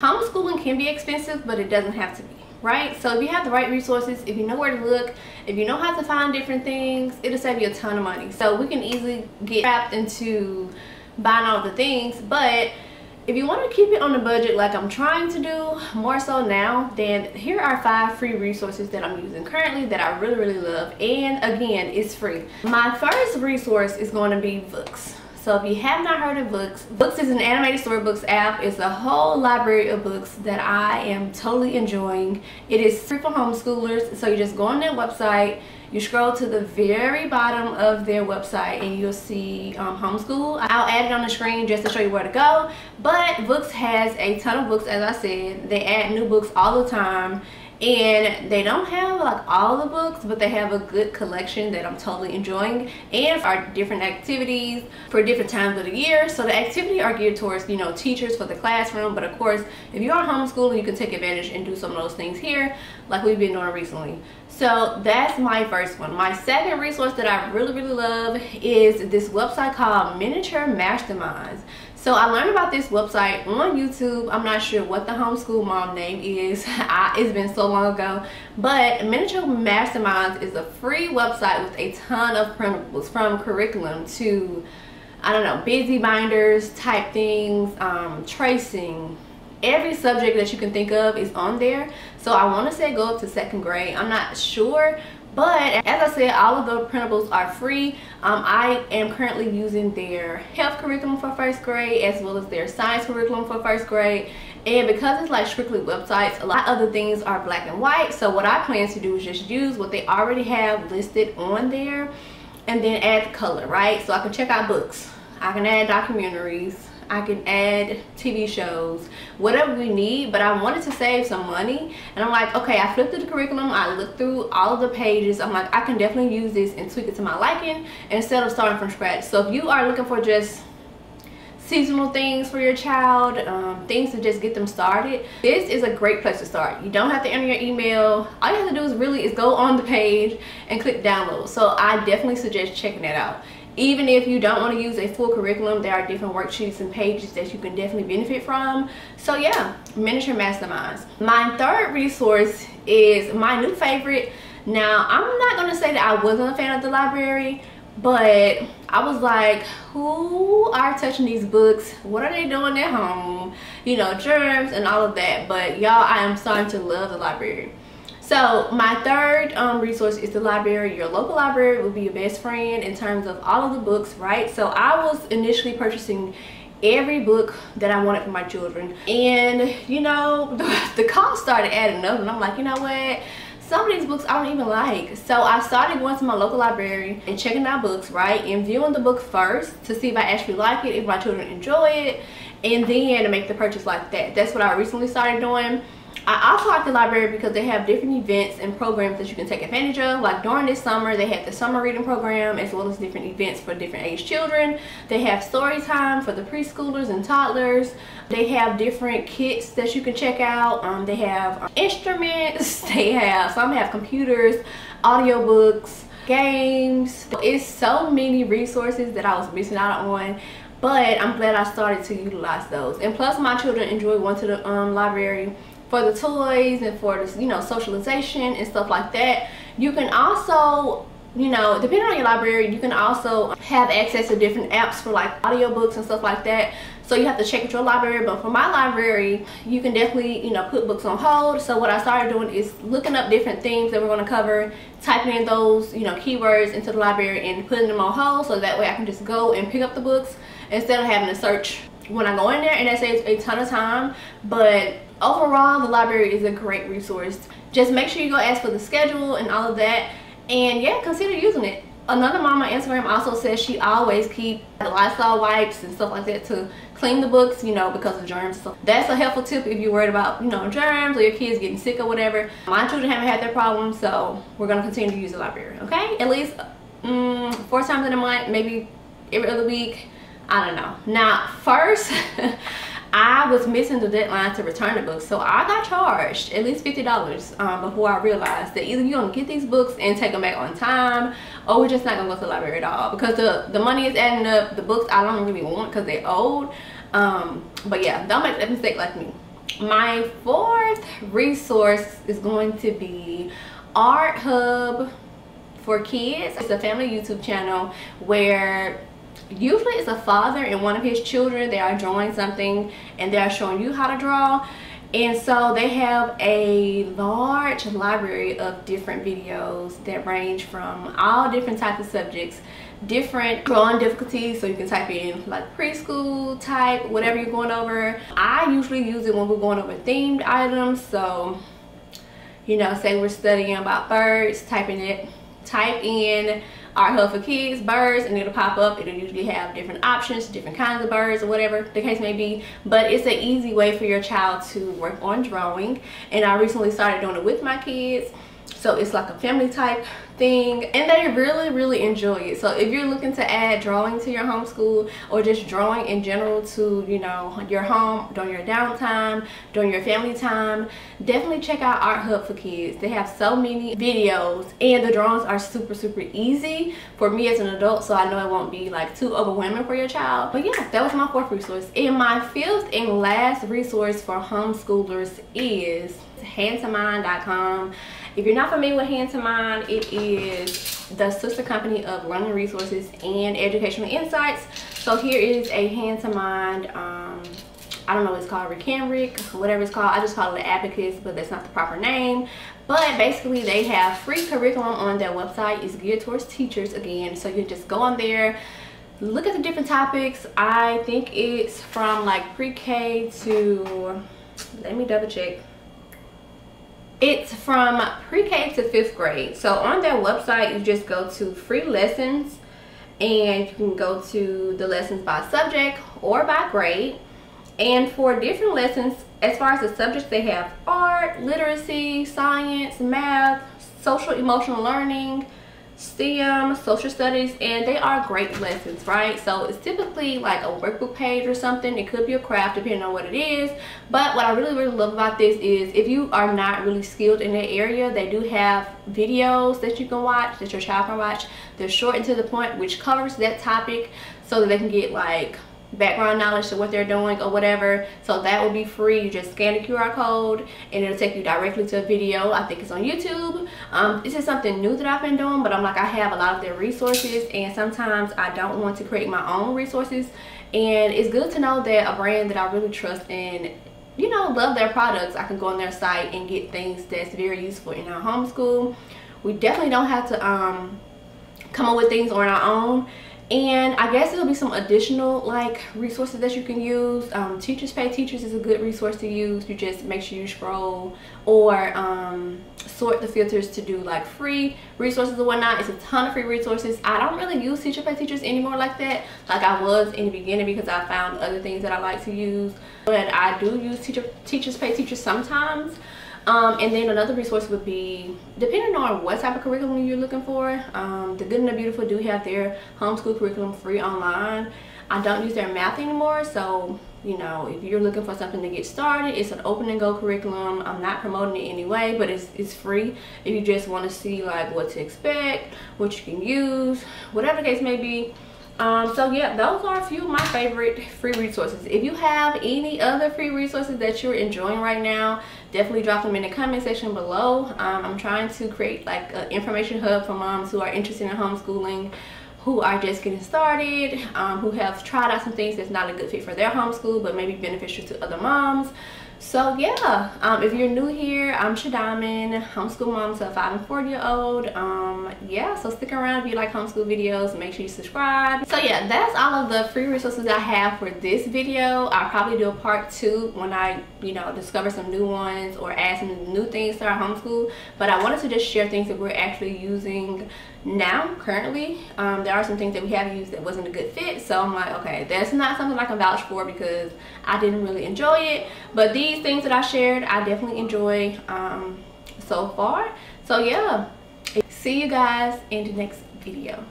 Homeschooling can be expensive, but it doesn't have to be, right? So if you have the right resources, if you know where to look, if you know how to find different things, it'll save you a ton of money. So we can easily get trapped into buying all the things, but if you want to keep it on the budget like I'm trying to do more so now then here are five free resources that I'm using currently that I really really love and again it's free my first resource is going to be Vooks so if you have not heard of Vooks Vooks is an animated storybooks app. It's a whole library of books that I am totally enjoying. It is free for homeschoolers so you just go on their website you scroll to the very bottom of their website and you'll see um, homeschool. I'll add it on the screen just to show you where to go but Vooks has a ton of books as i said. They add new books all the time and they don't have like all the books but they have a good collection that i'm totally enjoying. And for different activities for different times of the year. So the activity are geared towards you know teachers for the classroom. But of course if you are homeschooling you can take advantage and do some of those things here like we've been doing recently. So that's my first one. My second resource that i really really love is this website called miniature masterminds so I learned about this website on YouTube. I'm not sure what the homeschool mom name is. I, it's been so long ago. But Miniature Masterminds is a free website with a ton of printables from curriculum to, I don't know, busy binders type things, um, tracing, every subject that you can think of is on there so i want to say go up to second grade i'm not sure but as i said all of the printables are free. Um, i am currently using their health curriculum for first grade as well as their science curriculum for first grade. And because it's like strictly websites a lot of other things are black and white. So what i plan to do is just use what they already have listed on there and then add color right? So i can check out books. I can add documentaries I can add TV shows, whatever we need, but I wanted to save some money. And I'm like, okay, I flipped through the curriculum, I looked through all of the pages. I'm like, I can definitely use this and tweak it to my liking instead of starting from scratch. So if you are looking for just seasonal things for your child, um, things to just get them started, this is a great place to start. You don't have to enter your email. All you have to do is really is go on the page and click download. So I definitely suggest checking that out even if you don't want to use a full curriculum there are different worksheets and pages that you can definitely benefit from. So yeah miniature masterminds. My third resource is my new favorite. Now i'm not going to say that i wasn't a fan of the library but i was like who are touching these books? What are they doing at home? You know germs and all of that. But y'all i am starting to love the library so my third um, resource is the library. Your local library will be your best friend in terms of all of the books, right? So I was initially purchasing every book that I wanted for my children. And you know, the, the cost started adding up and I'm like, you know what? Some of these books I don't even like. So I started going to my local library and checking out books, right? And viewing the book first to see if I actually like it, if my children enjoy it, and then to make the purchase like that. That's what I recently started doing. I also like the library because they have different events and programs that you can take advantage of. Like during this summer, they have the summer reading program as well as different events for different age children. They have story time for the preschoolers and toddlers. They have different kits that you can check out. Um, they have um, instruments. They have, some have computers, audiobooks, games. It's so many resources that I was missing out on but I'm glad I started to utilize those. And plus my children enjoy going to the um, library for the toys and for this, you know, socialization and stuff like that. You can also you know, depending on your library, you can also have access to different apps for like audiobooks and stuff like that. So you have to check with your library. But for my library, you can definitely, you know, put books on hold. So what I started doing is looking up different things that we're going to cover, typing in those, you know, keywords into the library and putting them on hold. So that way I can just go and pick up the books instead of having to search when I go in there. And that saves a ton of time. But overall the library is a great resource. Just make sure you go ask for the schedule and all of that. And yeah consider using it. Another mom on instagram also says she always keep the lysol wipes and stuff like that to clean the books you know because of germs so that's a helpful tip if you're worried about you know germs or your kids getting sick or whatever. My children haven't had that problem so we're going to continue to use the library okay? At least um, four times in a month maybe every other week. I don't know. Now first I was missing the deadline to return the books. So I got charged at least $50 um, before I realized that either you're gonna get these books and take them back on time or we're just not gonna go to the library at all because the, the money is adding up. The books I don't really want because they're old. Um, but yeah, don't make that mistake like me. my fourth resource is going to be art hub for kids it's a family youtube channel where usually it's a father and one of his children they are drawing something and they are showing you how to draw. And so they have a large library of different videos that range from all different types of subjects different drawing difficulties. So you can type in like preschool type whatever you're going over. I usually use it when we're going over themed items. So you know say we're studying about birds typing it type in art hub for kids birds and it'll pop up. It'll usually have different options different kinds of birds or whatever the case may be. But it's an easy way for your child to work on drawing. And i recently started doing it with my kids so it's like a family type thing and they really really enjoy it. So if you're looking to add drawing to your homeschool or just drawing in general to you know your home during your downtime during your family time definitely check out art hub for kids. They have so many videos and the drawings are super super easy for me as an adult so i know it won't be like too overwhelming for your child. But yeah that was my fourth resource. And my fifth and last resource for homeschoolers is hand2mind.com if you're not familiar with Hand2Mind, it is the sister company of Learning Resources and Educational Insights. So here is a Hand2Mind, um, I don't know what it's called, Henrik, whatever it's called. I just call it Abacus, but that's not the proper name. But basically they have free curriculum on their website. It's geared towards teachers again. So you just go on there, look at the different topics. I think it's from like pre-K to, let me double check it's from pre-K to fifth grade. So on their website, you just go to free lessons and you can go to the lessons by subject or by grade. And for different lessons, as far as the subjects, they have art, literacy, science, math, social emotional learning, STEM, social studies, and they are great lessons, right? So it's typically like a workbook page or something. It could be a craft depending on what it is. But what I really, really love about this is if you are not really skilled in that area, they do have videos that you can watch, that your child can watch. They're short and to the point, which covers that topic so that they can get like background knowledge to what they're doing or whatever. So that will be free. You just scan the qr code and it'll take you directly to a video. I think it's on youtube. Um, this is something new that i've been doing but i'm like i have a lot of their resources and sometimes i don't want to create my own resources. And it's good to know that a brand that i really trust and you know love their products i can go on their site and get things that's very useful in our homeschool. We definitely don't have to um, come up with things on our own and i guess there'll be some additional like resources that you can use. Um, teachers pay teachers is a good resource to use. You just make sure you scroll or um, sort the filters to do like free resources or whatnot. It's a ton of free resources. I don't really use teacher pay teachers anymore like that. Like i was in the beginning because i found other things that i like to use. But i do use teacher teachers pay teachers sometimes um, and then another resource would be, depending on what type of curriculum you're looking for, um, the Good and the Beautiful do have their homeschool curriculum free online. I don't use their math anymore, so you know, if you're looking for something to get started, it's an open and go curriculum. I'm not promoting it anyway, but it's, it's free. If you just want to see like what to expect, what you can use, whatever the case may be, um, so yeah those are a few of my favorite free resources. If you have any other free resources that you're enjoying right now definitely drop them in the comment section below. Um, i'm trying to create like an information hub for moms who are interested in homeschooling who are just getting started um, who have tried out some things that's not a good fit for their homeschool but maybe beneficial to other moms so yeah um, if you're new here i'm shadiamond homeschool mom to a five and four year old. Um, yeah so stick around if you like homeschool videos make sure you subscribe. So yeah that's all of the free resources i have for this video. I'll probably do a part two when i you know discover some new ones or add some new things to our homeschool. But i wanted to just share things that we're actually using now currently. Um, there are some things that we have used that wasn't a good fit. So i'm like okay that's not something i can vouch for because i didn't really enjoy it. But these things that i shared i definitely enjoy um, so far. So yeah. See you guys in the next video